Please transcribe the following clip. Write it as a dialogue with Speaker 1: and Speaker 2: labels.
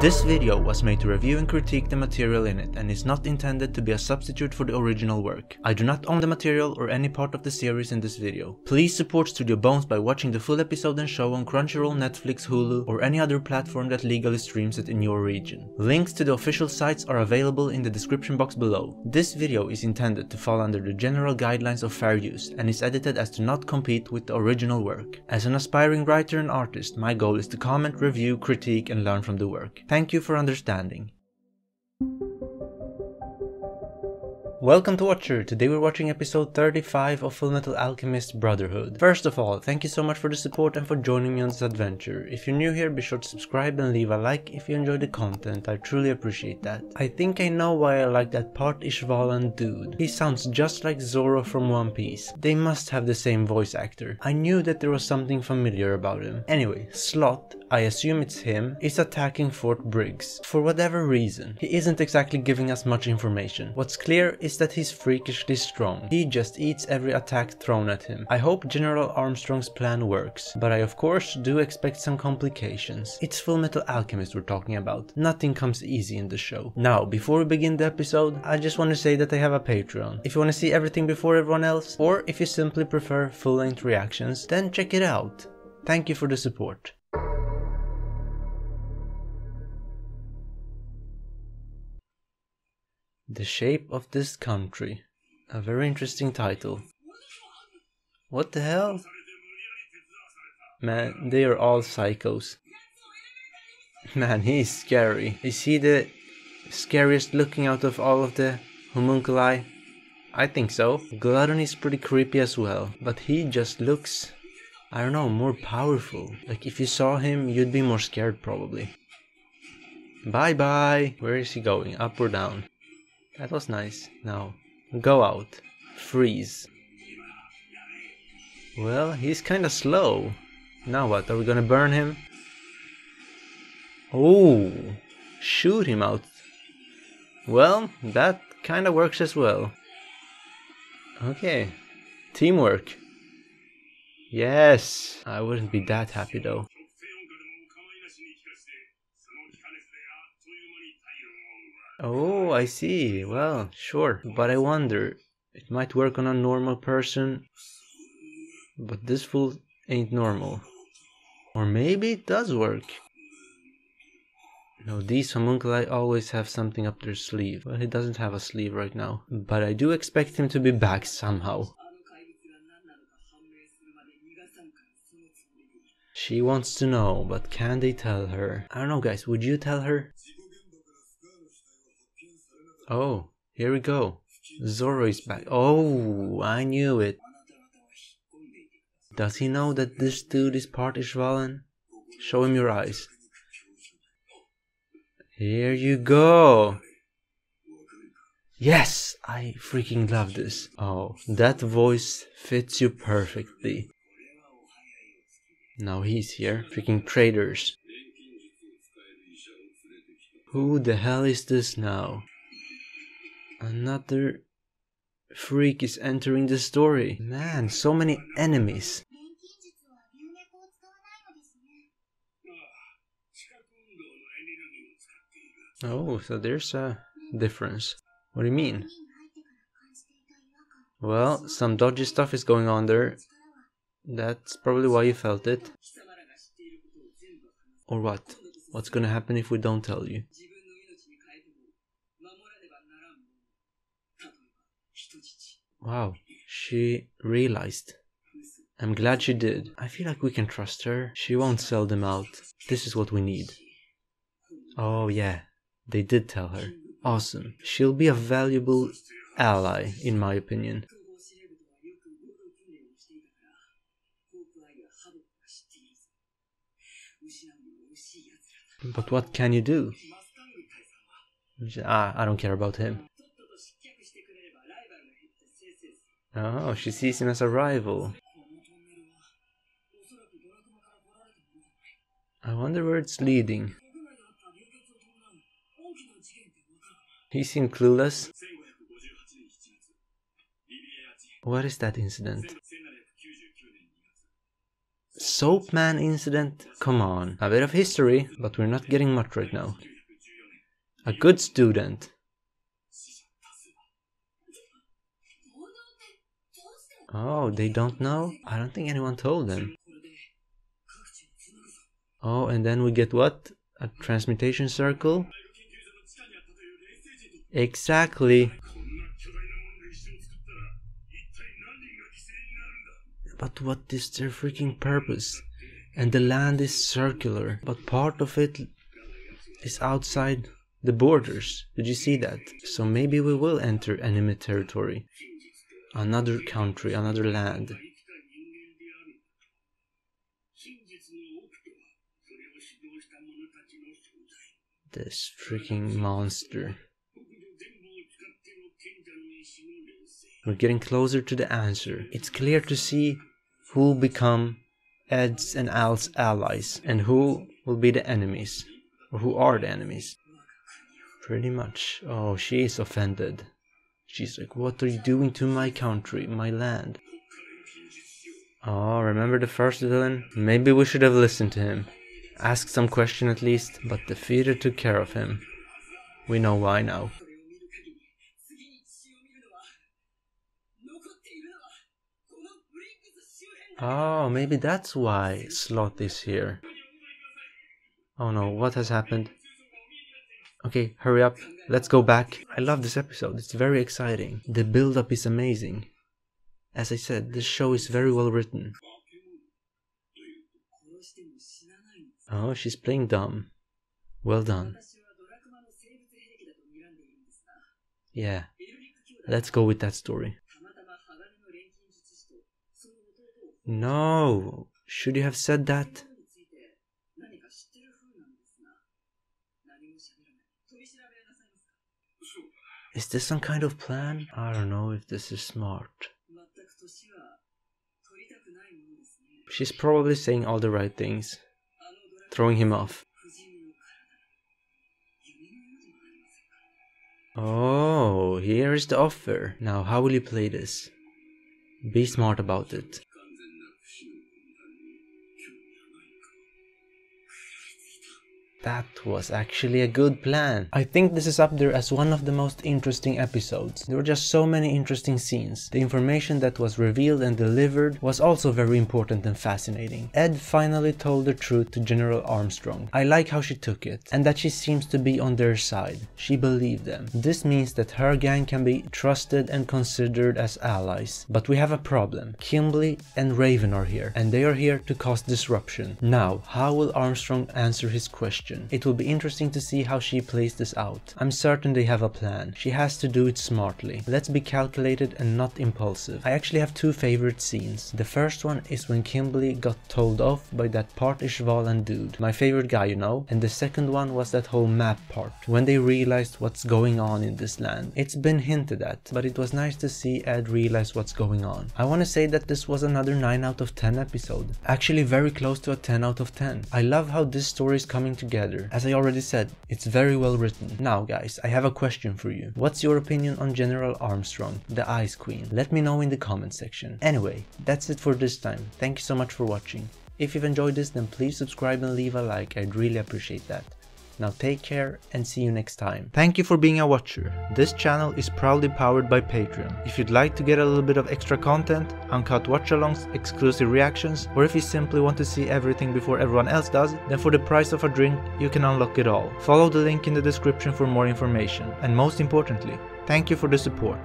Speaker 1: This video was made to review and critique the material in it and is not intended to be a substitute for the original work. I do not own the material or any part of the series in this video. Please support Studio Bones by watching the full episode and show on Crunchyroll, Netflix, Hulu or any other platform that legally streams it in your region. Links to the official sites are available in the description box below. This video is intended to fall under the general guidelines of fair use and is edited as to not compete with the original work. As an aspiring writer and artist, my goal is to comment, review, critique and learn from the work. Thank you for understanding. Welcome to Watcher, today we're watching episode 35 of Fullmetal Alchemist Brotherhood. First of all, thank you so much for the support and for joining me on this adventure. If you're new here, be sure to subscribe and leave a like if you enjoy the content, I truly appreciate that. I think I know why I like that part Ishvalan dude. He sounds just like Zoro from One Piece. They must have the same voice actor. I knew that there was something familiar about him. Anyway, Sloth, I assume it's him, is attacking Fort Briggs. For whatever reason, he isn't exactly giving us much information. What's clear is that he's freakishly strong. He just eats every attack thrown at him. I hope General Armstrong's plan works, but I of course do expect some complications. It's Fullmetal Alchemist we're talking about. Nothing comes easy in the show. Now, before we begin the episode, I just want to say that I have a Patreon. If you want to see everything before everyone else, or if you simply prefer full-length reactions, then check it out. Thank you for the support. The Shape of This Country. A very interesting title. What the hell? Man, they are all psychos. Man, he's scary. Is he the scariest looking out of all of the homunculi? I think so. Glutton is pretty creepy as well, but he just looks, I don't know, more powerful. Like if you saw him, you'd be more scared probably. Bye bye! Where is he going? Up or down? That was nice. Now, go out. Freeze. Well, he's kinda slow. Now what, are we gonna burn him? Oh, shoot him out. Well, that kinda works as well. Okay, teamwork. Yes, I wouldn't be that happy though. Oh, I see. Well, sure. But I wonder, it might work on a normal person, but this fool ain't normal. Or maybe it does work. No, these homunculi always have something up their sleeve. Well, he doesn't have a sleeve right now. But I do expect him to be back somehow. She wants to know, but can they tell her? I don't know, guys. Would you tell her? Oh, here we go. Zoro is back. Oh, I knew it. Does he know that this dude is part Ishvalan? Show him your eyes. Here you go. Yes, I freaking love this. Oh, that voice fits you perfectly. Now he's here. Freaking traitors. Who the hell is this now? Another freak is entering the story. Man, so many enemies. Oh, so there's a difference. What do you mean? Well, some dodgy stuff is going on there. That's probably why you felt it. Or what? What's gonna happen if we don't tell you? Wow, she realized. I'm glad she did. I feel like we can trust her. She won't sell them out. This is what we need. Oh yeah, they did tell her. Awesome. She'll be a valuable ally, in my opinion. But what can you do? Ah, I don't care about him. Oh, she sees him as a rival. I wonder where it's leading. He seemed clueless. What is that incident? Soapman incident? Come on. A bit of history, but we're not getting much right now. A good student. Oh, they don't know? I don't think anyone told them. Oh, and then we get what? A transmutation circle? Exactly. But what is their freaking purpose? And the land is circular, but part of it is outside the borders. Did you see that? So maybe we will enter enemy territory. Another country, another land. This freaking monster. We're getting closer to the answer. It's clear to see who become Ed's and Al's allies and who will be the enemies. Or who are the enemies. Pretty much. Oh, she is offended. She's like, what are you doing to my country, my land? Oh, remember the first villain? Maybe we should have listened to him. Asked some question at least, but the theater took care of him. We know why now. Oh, maybe that's why Sloth is here. Oh no, what has happened? Okay, hurry up. Let's go back. I love this episode. It's very exciting. The build-up is amazing. As I said, this show is very well written. Oh, she's playing dumb. Well done. Yeah. Let's go with that story. No. Should you have said that? Is this some kind of plan? I don't know if this is smart. She's probably saying all the right things, throwing him off. Oh, here is the offer. Now, how will you play this? Be smart about it. That was actually a good plan. I think this is up there as one of the most interesting episodes. There were just so many interesting scenes. The information that was revealed and delivered was also very important and fascinating. Ed finally told the truth to General Armstrong. I like how she took it, and that she seems to be on their side. She believed them. This means that her gang can be trusted and considered as allies. But we have a problem. Kimblee and Raven are here, and they are here to cause disruption. Now, how will Armstrong answer his question? Question. It will be interesting to see how she plays this out. I'm certain they have a plan. She has to do it smartly. Let's be calculated and not impulsive. I actually have two favorite scenes. The first one is when Kimblee got told off by that part Ishvalan dude. My favorite guy, you know? And the second one was that whole map part. When they realized what's going on in this land. It's been hinted at, but it was nice to see Ed realize what's going on. I want to say that this was another 9 out of 10 episode. Actually very close to a 10 out of 10. I love how this story is coming together together. As I already said, it's very well written. Now guys, I have a question for you. What's your opinion on General Armstrong, the Ice Queen? Let me know in the comment section. Anyway, that's it for this time. Thank you so much for watching. If you've enjoyed this then please subscribe and leave a like, I'd really appreciate that. Now take care and see you next time. Thank you for being a watcher. This channel is proudly powered by Patreon. If you'd like to get a little bit of extra content, uncut watch-alongs, exclusive reactions, or if you simply want to see everything before everyone else does, then for the price of a drink, you can unlock it all. Follow the link in the description for more information. And most importantly, thank you for the support.